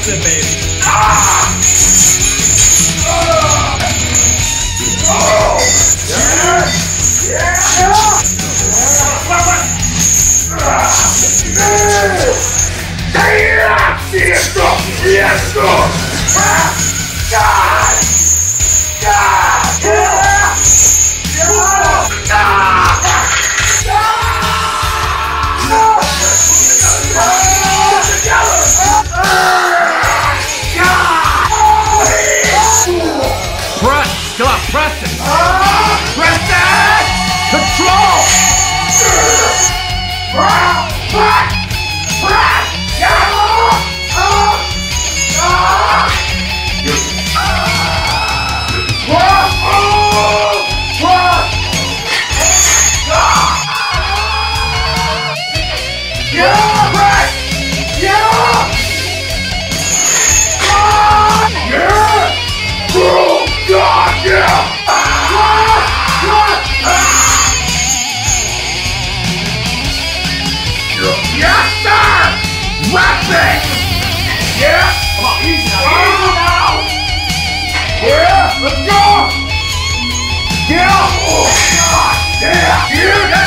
That's amazing. Ah! Oh! oh! Yeah! Yeah! Yeah! Yeah! Yeah! Yeah! Yeah! Yeah! Yeah! Yeah! Yeah! Press it. Yes, sir! Wrap it! Come on, easy now. Easy now! Yeah! Let's go! Yeah! Oh, God! Yeah! Yeah!